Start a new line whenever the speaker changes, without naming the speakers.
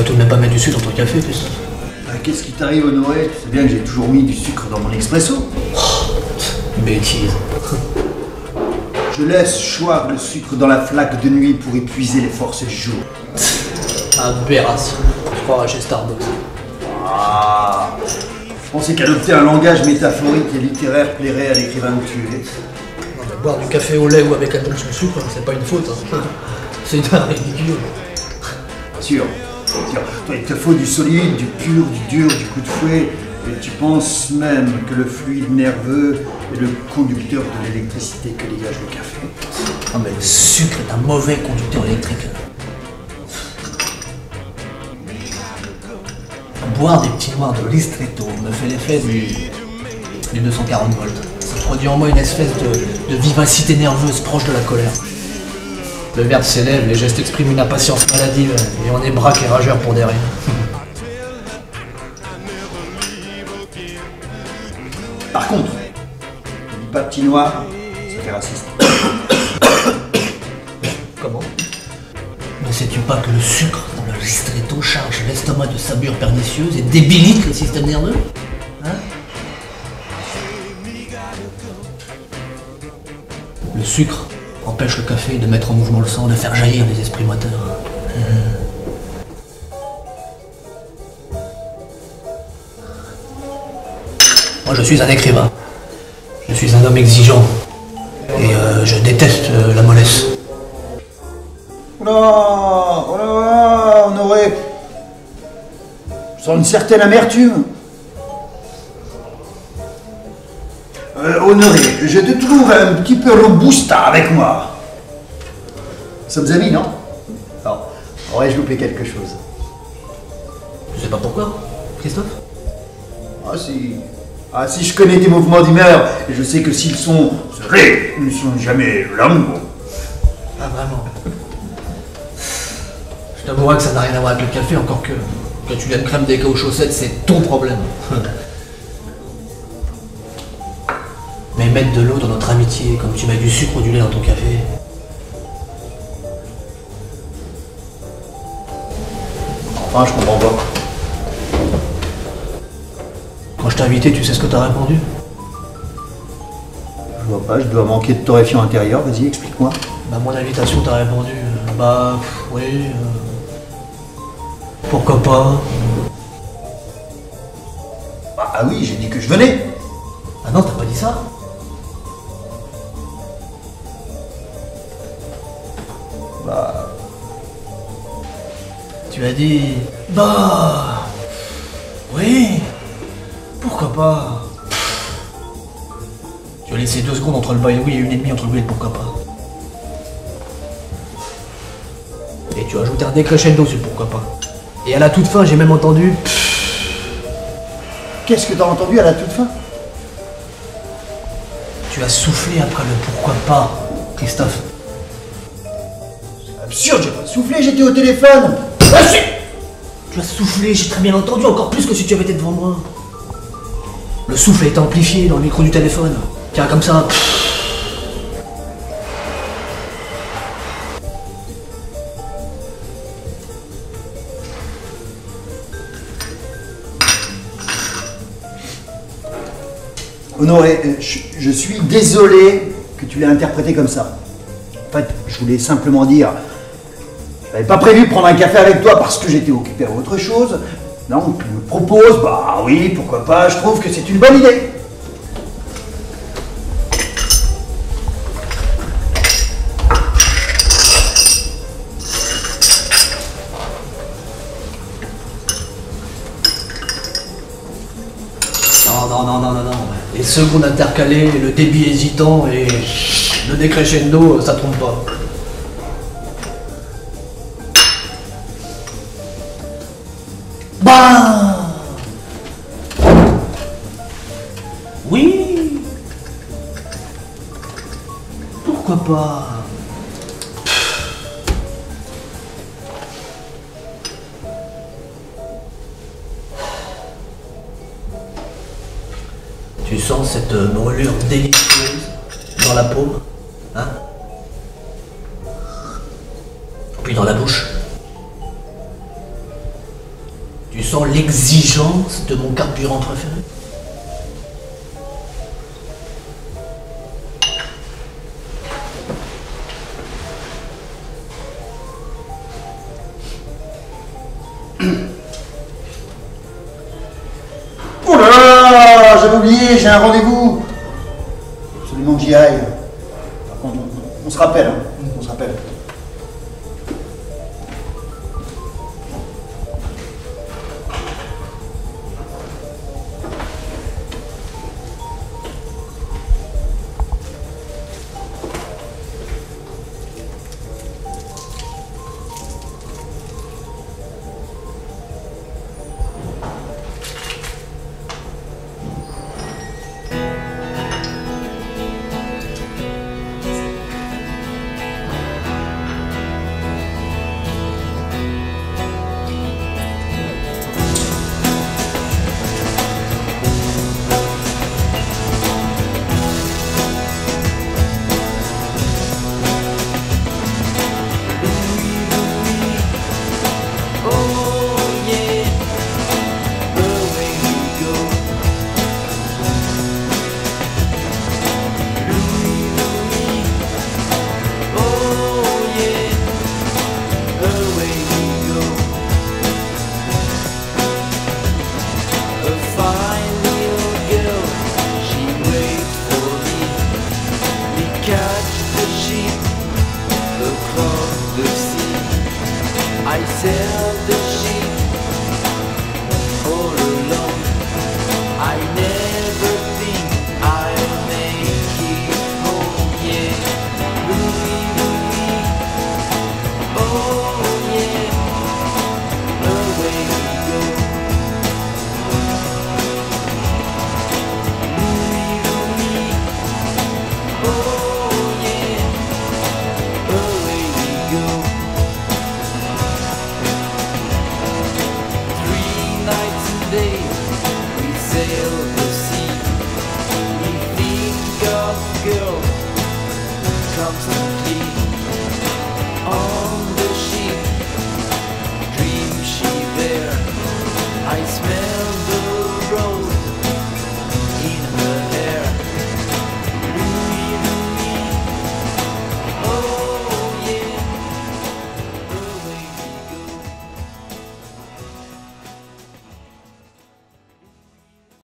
vas tout de même pas mettre du sucre dans ton café, Christophe.
Ah, Qu'est-ce qui t'arrive, Honoré Tu sais bien que j'ai toujours mis du sucre dans mon expresso.
Bêtise.
Je laisse choir le sucre dans la flaque de nuit pour épuiser les forces du jour.
Aberration. Je croirais chez Starbucks.
Ah Je pensais qu'adopter un langage métaphorique et littéraire plairait à l'écrivain de tuer.
Non, mais boire du café au lait ou avec un once de sucre, c'est pas une faute. hein. C'est une ridicule.
Sûr, Toi, il te faut du solide, du pur, du dur, du coup de fouet. Et tu penses même que le fluide nerveux est le conducteur de l'électricité que dégage le café.
Non, mais le sucre est un mauvais conducteur électrique. Boire des petits noirs de Listretto me fait l'effet du, du 240 volts. Ça produit en moi une espèce de vivacité nerveuse proche de la colère. Le verbe s'élève, les gestes expriment une impatience maladive, et on est braque et rageur pour des rien.
Par contre, pas petit noir, ça fait raciste.
Comment? Ne sais-tu pas que le sucre dans le ristretto charge l'estomac de sa bure pernicieuse et débilite le système nerveux? Hein? Le sucre empêche le café de mettre en mouvement le sang, de faire jaillir les esprits moteurs. Hein. Moi je suis un écrivain. Je suis un homme exigeant. Et euh, je déteste euh, la mollesse.
Oh là, oh là, Honoré Je sens une certaine amertume. Honoré, je te trouve un petit peu robusta avec moi. Nous sommes amis, non? Non. Aurais-je loupé quelque chose?
Je sais pas pourquoi, Christophe?
Ah si. Ah si je connais tes mouvements d'humeur, et je sais que s'ils sont serrés, ils ne sont jamais l'amour.
Ah vraiment Je t'avouerai que ça n'a rien à voir avec le café, encore que que tu viennes crème des cas aux chaussettes, c'est ton problème. mettre de l'eau dans notre amitié, comme tu mets du sucre ou du lait dans ton café.
Enfin, je comprends pas.
Quand je t'ai invité, tu sais ce que t'as répondu?
Je vois pas, je dois manquer de torréfiant intérieur. Vas-y, explique-moi.
Bah mon invitation, t'as répondu. euh, Bah pff, oui. euh, pourquoi pas
Bah, ah oui, j'ai dit que je venais.
Ah non, t'as pas dit ça? Tu as dit. Bah. Oui. Pourquoi pas Tu as laissé deux secondes entre le le oui et une et demie entre le oui et le pourquoi pas. Et tu as ajouté un décrescendo sur pourquoi pas. Et à la toute fin, j'ai même entendu.
qu'est-ce que t'as entendu à la toute fin?
Tu as soufflé après le pourquoi pas, Christophe.
Absurde, j'ai pas soufflé, j'étais au téléphone.
Ah, si Tu as soufflé, j'ai très bien entendu, encore plus que si tu avais été devant moi. Le souffle est amplifié dans le micro du téléphone. Tiens, comme ça.
Honoré, euh, je, je suis désolé que tu l'aies interprété comme ça. En fait, je voulais simplement dire, je n'avais pas prévu prendre un café avec toi parce que j'étais occupé à autre chose. Non, tu me proposes, bah oui, pourquoi pas, je trouve que c'est une bonne idée.
Non, non, non, non, non, non. Les
secondes intercalées, le débit hésitant et le décrescendo, ça trompe pas. Pourquoi pas? Tu sens cette brûlure délicieuse dans la paume Hein? Puis dans la bouche. Tu sens l'exigence de mon carburant préféré?
J'ai un rendez-vous. Absolument que j'y aille. Par contre, on, se rappelle, hein, on se rappelle.
We sail